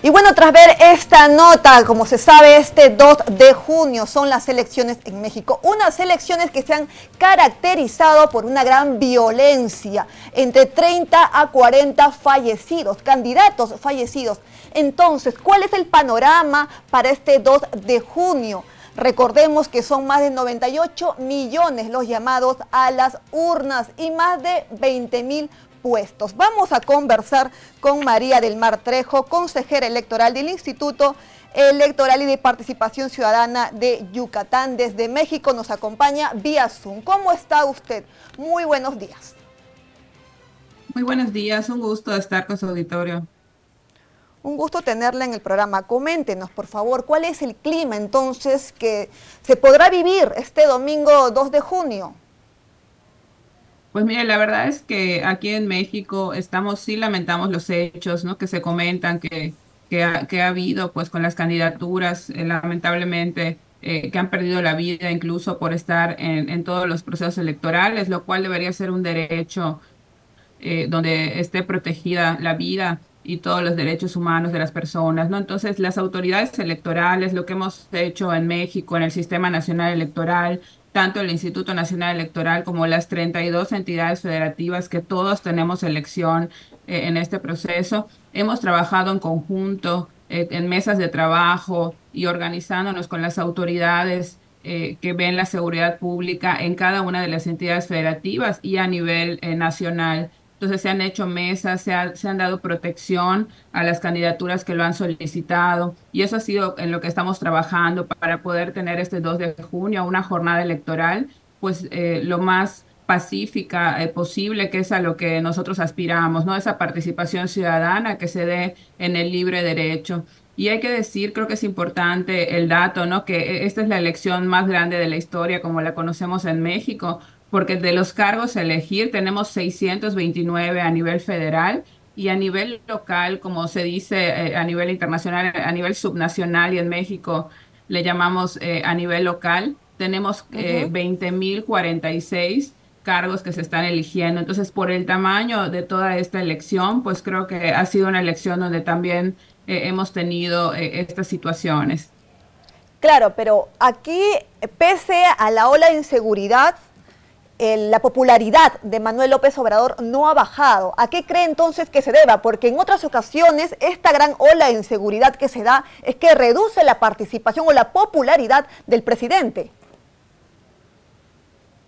Y bueno, tras ver esta nota, como se sabe, este 2 de junio son las elecciones en México. Unas elecciones que se han caracterizado por una gran violencia, entre 30 a 40 fallecidos, candidatos fallecidos. Entonces, ¿cuál es el panorama para este 2 de junio? Recordemos que son más de 98 millones los llamados a las urnas y más de 20 mil Vamos a conversar con María del Mar Trejo, consejera electoral del Instituto Electoral y de Participación Ciudadana de Yucatán. Desde México nos acompaña vía Zoom. ¿Cómo está usted? Muy buenos días. Muy buenos días, un gusto estar con su auditorio. Un gusto tenerla en el programa. Coméntenos, por favor, cuál es el clima entonces que se podrá vivir este domingo 2 de junio. Pues mire, la verdad es que aquí en México estamos, sí lamentamos los hechos, ¿no? Que se comentan que, que, ha, habido, pues, con las candidaturas, eh, lamentablemente, eh, que han perdido la vida incluso por estar en, en, todos los procesos electorales, lo cual debería ser un derecho eh, donde esté protegida la vida y todos los derechos humanos de las personas, ¿no? Entonces, las autoridades electorales, lo que hemos hecho en México, en el Sistema Nacional Electoral, tanto el Instituto Nacional Electoral como las 32 entidades federativas que todos tenemos elección eh, en este proceso. Hemos trabajado en conjunto eh, en mesas de trabajo y organizándonos con las autoridades eh, que ven la seguridad pública en cada una de las entidades federativas y a nivel nacional. Entonces se han hecho mesas, se, ha, se, han dado protección a las candidaturas que lo han solicitado y eso ha sido en lo que estamos trabajando para poder tener este 2 de junio una jornada electoral pues eh, lo más pacífica eh, posible, que es a lo que nosotros aspiramos, ¿no? Esa participación ciudadana que se dé en el libre derecho. Y hay que decir, creo que es importante el dato, ¿no? Que e, esta es la elección más grande de la historia como la conocemos en México, porque de los cargos a elegir tenemos 629 a nivel federal y a nivel local, como se dice eh, a nivel internacional, a nivel subnacional y en México le llamamos eh, a nivel local, tenemos eh, uh -huh. 20.046 cargos que se están eligiendo. Entonces, por el tamaño de toda esta elección, pues creo que ha sido una elección donde también eh, hemos tenido estas situaciones. Claro, pero aquí, pese a la ola de inseguridad, la popularidad de Manuel López Obrador no ha bajado. ¿A qué cree entonces que se deba? Porque en otras ocasiones esta gran ola de inseguridad que se da es que reduce la participación o la popularidad del presidente.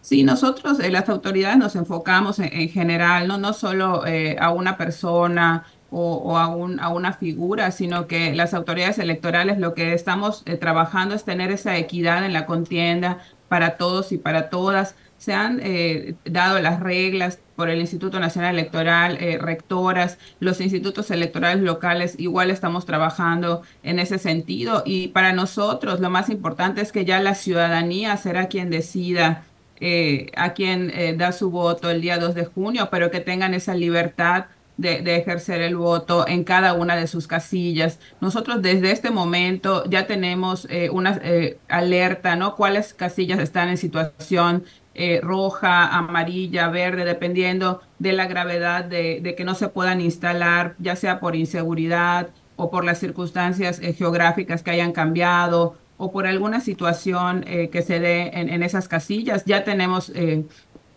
Sí, nosotros, eh, las autoridades, nos enfocamos en, en general, no, no solo eh, a una persona o, a, una figura, sino que las autoridades electorales lo que estamos eh, trabajando es tener esa equidad en la contienda para todos y para todas se han eh, dado las reglas por el Instituto Nacional Electoral, eh, rectoras, los institutos electorales locales, igual estamos trabajando en ese sentido. Y para nosotros lo más importante es que ya la ciudadanía será quien decida eh, a quien eh, da su voto el día 2 de junio, pero que tengan esa libertad de, ejercer el voto en cada una de sus casillas. Nosotros desde este momento ya tenemos eh, una eh, alerta, ¿no? Cuáles casillas están en situación eh, roja, amarilla, verde, dependiendo de la gravedad de, que no se puedan instalar, ya sea por inseguridad o por las circunstancias geográficas que hayan cambiado o por alguna situación que se dé en, esas casillas. Ya tenemos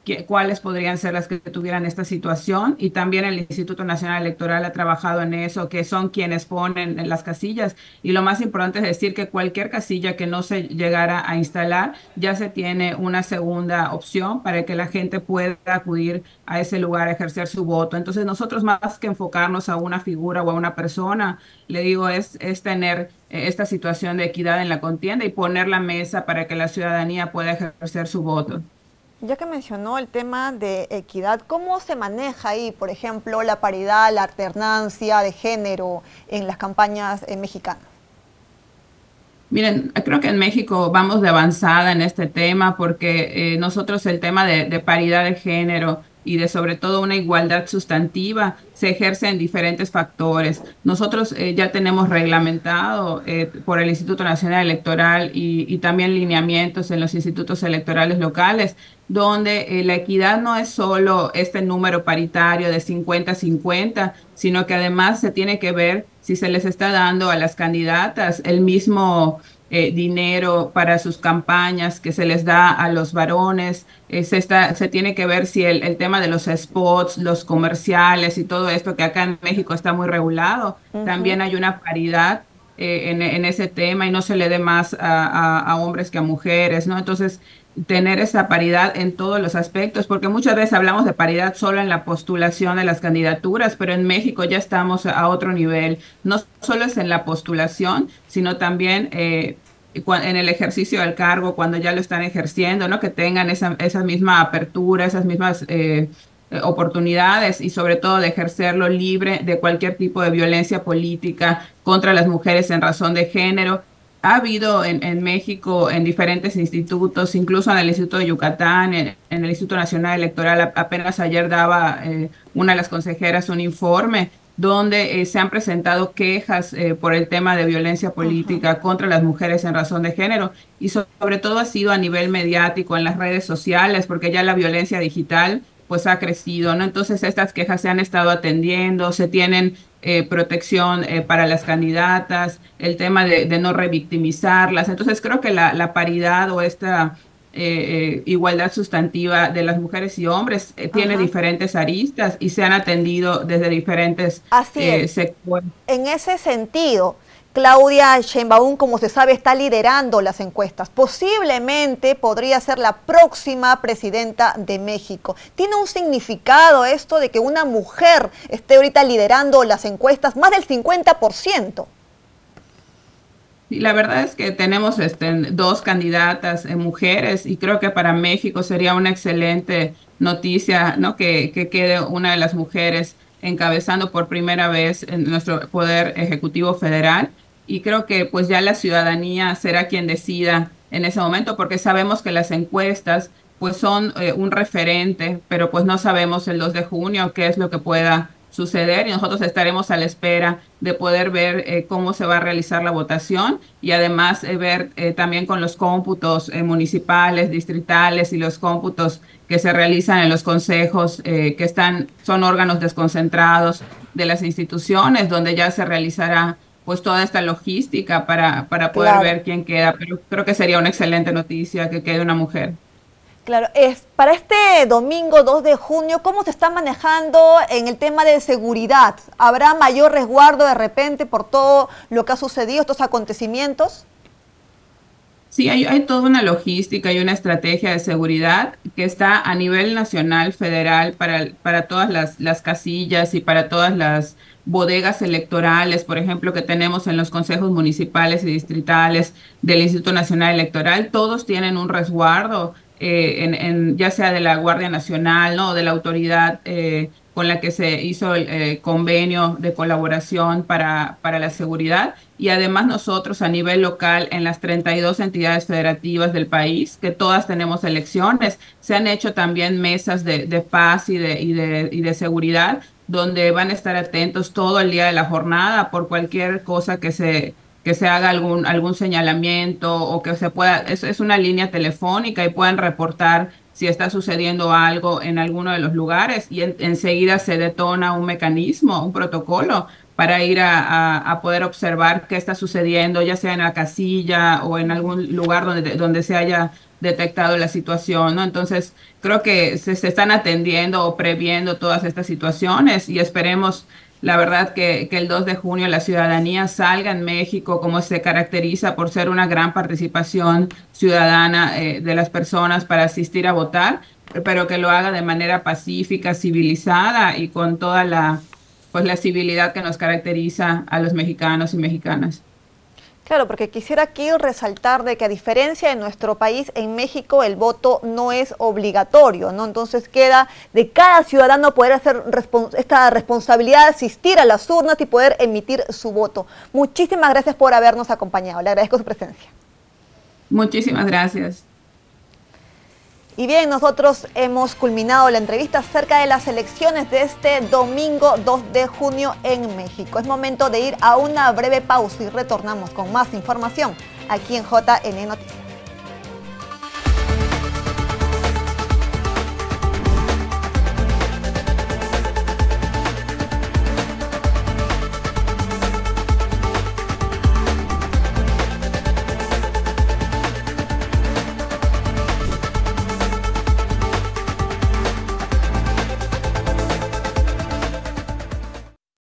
que, cuáles podrían ser las que tuvieran esta situación y también el Instituto Nacional Electoral ha trabajado en eso, que son quienes ponen en las casillas y lo más importante es decir que cualquier casilla que no se llegara a instalar ya se tiene una segunda opción para que la gente pueda acudir a ese lugar a ejercer su voto. Entonces nosotros más que enfocarnos a una figura o a una persona, le digo, es, es tener esta situación de equidad en la contienda y poner la mesa para que la ciudadanía pueda ejercer su voto. Ya que mencionó el tema de equidad, ¿cómo se maneja ahí, por ejemplo, la paridad, la alternancia de género en las campañas eh, mexicanas? Miren, creo que en México vamos de avanzada en este tema porque eh, nosotros el tema de, paridad de género y de sobre todo una igualdad sustantiva se ejerce en diferentes factores. Nosotros eh, ya tenemos reglamentado por el Instituto Nacional Electoral y, y, también lineamientos en los institutos electorales locales, donde eh, la equidad no es solo este número paritario de 50-50, sino que además se tiene que ver si se les está dando a las candidatas el mismo eh, dinero para sus campañas que se les da a los varones. Eh, se, está, se tiene que ver si el, tema de los spots, los comerciales y todo esto que acá en México está muy regulado, también hay una paridad eh, en, ese tema y no se le dé más a, a, hombres que a mujeres, ¿no? Entonces, tener esa paridad en todos los aspectos, porque muchas veces hablamos de paridad solo en la postulación de las candidaturas, pero en México ya estamos a otro nivel. No solo es en la postulación, sino también eh, en el ejercicio del cargo, cuando ya lo están ejerciendo, ¿no? Que tengan esa, esa misma apertura, esas mismas eh, oportunidades y sobre todo de ejercerlo libre de cualquier tipo de violencia política contra las mujeres en razón de género ha habido en, en, México en diferentes institutos, incluso en el Instituto de Yucatán, en, el Instituto Nacional Electoral, apenas ayer daba eh, una de las consejeras un informe donde eh, se han presentado quejas eh, por el tema de violencia política contra las mujeres en razón de género y sobre todo ha sido a nivel mediático en las redes sociales porque ya la violencia digital pues ha crecido, ¿no? Entonces estas quejas se han estado atendiendo, se tienen eh, protección eh, para las candidatas, el tema de, no revictimizarlas. Entonces creo que la, paridad o esta eh, igualdad sustantiva de las mujeres y hombres tiene diferentes aristas y se han atendido desde diferentes sectores. En ese sentido, Claudia Sheinbaum, como se sabe, está liderando las encuestas. Posiblemente podría ser la próxima presidenta de México. ¿Tiene un significado esto de que una mujer esté ahorita liderando las encuestas más del 50%? la verdad es que tenemos este, dos candidatas eh, mujeres y creo que para México sería una excelente noticia ¿no? que, que quede una de las mujeres encabezando por primera vez en nuestro Poder Ejecutivo Federal y creo que pues ya la ciudadanía será quien decida en ese momento porque sabemos que las encuestas pues son eh, un referente, pero pues no sabemos el 2 de junio qué es lo que pueda suceder y nosotros estaremos a la espera de poder ver eh, cómo se va a realizar la votación y además eh, ver también con los cómputos municipales, distritales y los cómputos que se realizan en los consejos que están son órganos desconcentrados de las instituciones donde ya se realizará pues toda esta logística para, para poder ver quién queda, pero creo que sería una excelente noticia que quede una mujer. Claro, es para este domingo 2 de junio, ¿cómo se está manejando en el tema de seguridad? ¿Habrá mayor resguardo de repente por todo lo que ha sucedido, estos acontecimientos? Sí, hay, hay toda una logística y una estrategia de seguridad que está a nivel nacional, federal, para, para todas las, las casillas y para todas las bodegas electorales, por ejemplo, que tenemos en los consejos municipales y distritales del Instituto Nacional Electoral, todos tienen un resguardo, eh, en, ya sea de la Guardia Nacional, ¿no? de la autoridad eh, con la que se hizo el eh, convenio de colaboración para, para la seguridad. Y además nosotros a nivel local, en las 32 entidades federativas del país, que todas tenemos elecciones, se han hecho también mesas de, de paz y de, y, de, y de seguridad donde van a estar atentos todo el día de la jornada por cualquier cosa que se que se haga algún algún señalamiento o que se pueda es, es una línea telefónica y pueden reportar si está sucediendo algo en alguno de los lugares y enseguida se detona un mecanismo, un protocolo para ir a, a, poder observar qué está sucediendo, ya sea en la casilla o en algún lugar donde, donde se haya detectado la situación, ¿no? Entonces, creo que se están atendiendo o previendo todas estas situaciones y esperemos, la verdad, que, el 2 de junio la ciudadanía salga en México como se caracteriza por ser una gran participación ciudadana eh, de las personas para asistir a votar, pero que lo haga de manera pacífica, civilizada y con toda la, pues, la civilidad que nos caracteriza a los mexicanos y mexicanas. Claro, porque quisiera aquí resaltar de que a diferencia de nuestro país, en México el voto no es obligatorio, ¿no? Entonces queda de cada ciudadano poder hacer esta responsabilidad de asistir a las urnas y poder emitir su voto. Muchísimas gracias por habernos acompañado. Le agradezco su presencia. Muchísimas gracias. Y bien, nosotros hemos culminado la entrevista acerca de las elecciones de este domingo 2 de junio en México. Es momento de ir a una breve pausa y retornamos con más información aquí en JN Noticias.